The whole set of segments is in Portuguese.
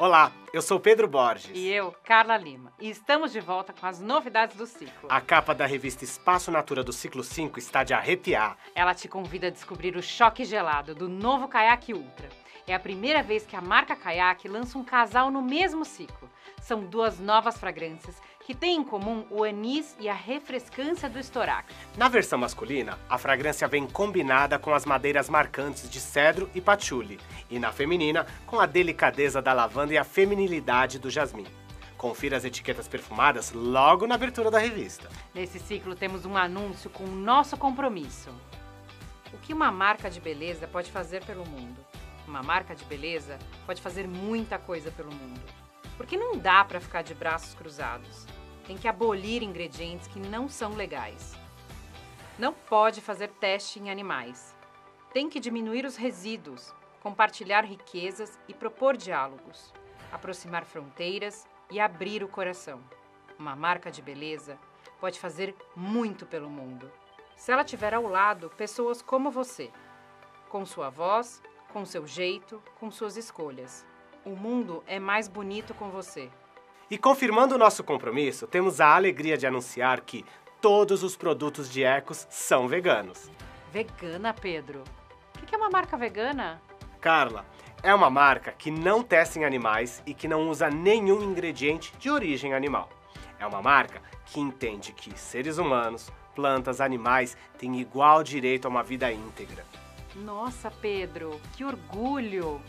Olá, eu sou Pedro Borges. E eu, Carla Lima. E estamos de volta com as novidades do ciclo. A capa da revista Espaço Natura do ciclo 5 está de arrepiar. Ela te convida a descobrir o choque gelado do novo Kayak Ultra. É a primeira vez que a marca Kayak lança um casal no mesmo ciclo. São duas novas fragrâncias que têm em comum o anis e a refrescância do estorac. Na versão masculina, a fragrância vem combinada com as madeiras marcantes de cedro e patchouli, e na feminina, com a delicadeza da lavanda e a feminilidade do jasmim. Confira as etiquetas perfumadas logo na abertura da revista. Nesse ciclo temos um anúncio com o nosso compromisso. O que uma marca de beleza pode fazer pelo mundo? Uma marca de beleza pode fazer muita coisa pelo mundo. Porque não dá para ficar de braços cruzados tem que abolir ingredientes que não são legais. Não pode fazer teste em animais. Tem que diminuir os resíduos, compartilhar riquezas e propor diálogos, aproximar fronteiras e abrir o coração. Uma marca de beleza pode fazer muito pelo mundo. Se ela tiver ao lado pessoas como você, com sua voz, com seu jeito, com suas escolhas. O mundo é mais bonito com você. E confirmando o nosso compromisso, temos a alegria de anunciar que todos os produtos de Ecos são veganos. Vegana, Pedro? O que é uma marca vegana? Carla, é uma marca que não testa em animais e que não usa nenhum ingrediente de origem animal. É uma marca que entende que seres humanos, plantas, animais têm igual direito a uma vida íntegra. Nossa, Pedro, que orgulho!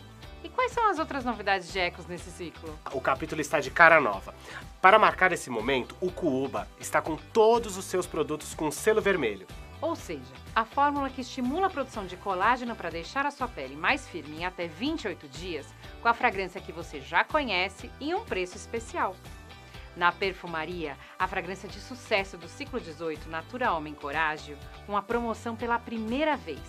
E quais são as outras novidades de Ecos nesse ciclo? O capítulo está de cara nova. Para marcar esse momento, o Cuuba está com todos os seus produtos com selo vermelho. Ou seja, a fórmula que estimula a produção de colágeno para deixar a sua pele mais firme em até 28 dias, com a fragrância que você já conhece e um preço especial. Na perfumaria, a fragrância de sucesso do ciclo 18 Natura Homem Corágio, uma promoção pela primeira vez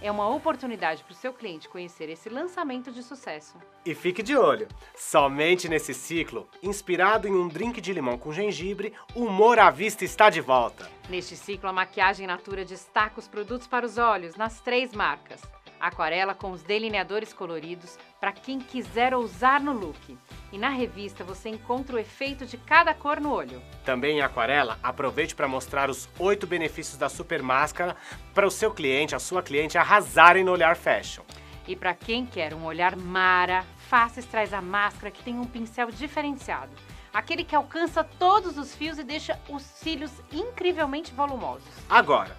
é uma oportunidade para o seu cliente conhecer esse lançamento de sucesso. E fique de olho! Somente nesse ciclo, inspirado em um drink de limão com gengibre, o Humor à Vista está de volta. Neste ciclo, a maquiagem Natura destaca os produtos para os olhos nas três marcas aquarela com os delineadores coloridos para quem quiser ousar no look. E na revista você encontra o efeito de cada cor no olho. Também em aquarela, aproveite para mostrar os oito benefícios da super máscara para o seu cliente, a sua cliente arrasarem no olhar fashion. E para quem quer um olhar mara, Faces traz a máscara que tem um pincel diferenciado. Aquele que alcança todos os fios e deixa os cílios incrivelmente volumosos. Agora,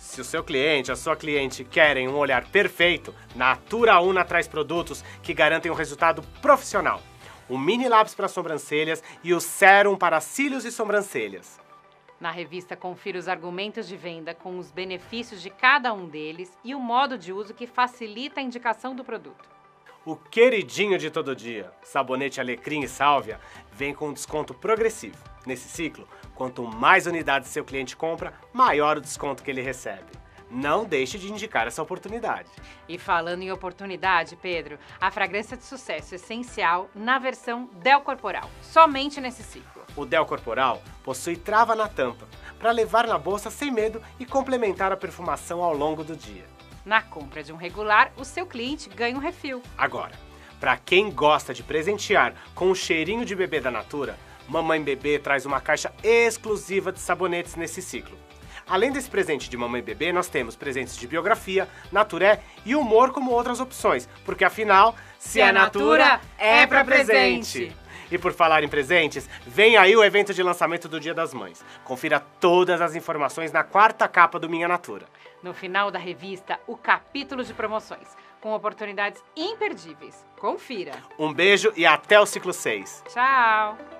se o seu cliente, a sua cliente querem um olhar perfeito, Natura Una traz produtos que garantem um resultado profissional. O mini lápis para sobrancelhas e o sérum para cílios e sobrancelhas. Na revista, confira os argumentos de venda com os benefícios de cada um deles e o modo de uso que facilita a indicação do produto. O queridinho de todo dia, sabonete alecrim e sálvia, vem com um desconto progressivo. Nesse ciclo, quanto mais unidades seu cliente compra, maior o desconto que ele recebe. Não deixe de indicar essa oportunidade. E falando em oportunidade, Pedro, a fragrância de sucesso essencial na versão Del Corporal, somente nesse ciclo. O Del Corporal possui trava na tampa, para levar na bolsa sem medo e complementar a perfumação ao longo do dia. Na compra de um regular, o seu cliente ganha um refil. Agora, para quem gosta de presentear com o cheirinho de bebê da Natura, Mamãe Bebê traz uma caixa exclusiva de sabonetes nesse ciclo. Além desse presente de Mamãe Bebê, nós temos presentes de biografia, naturé e humor como outras opções, porque afinal, se, se é natura, é para presente. E por falar em presentes, vem aí o evento de lançamento do Dia das Mães. Confira todas as informações na quarta capa do Minha Natura. No final da revista, o capítulo de promoções, com oportunidades imperdíveis. Confira. Um beijo e até o ciclo 6. Tchau!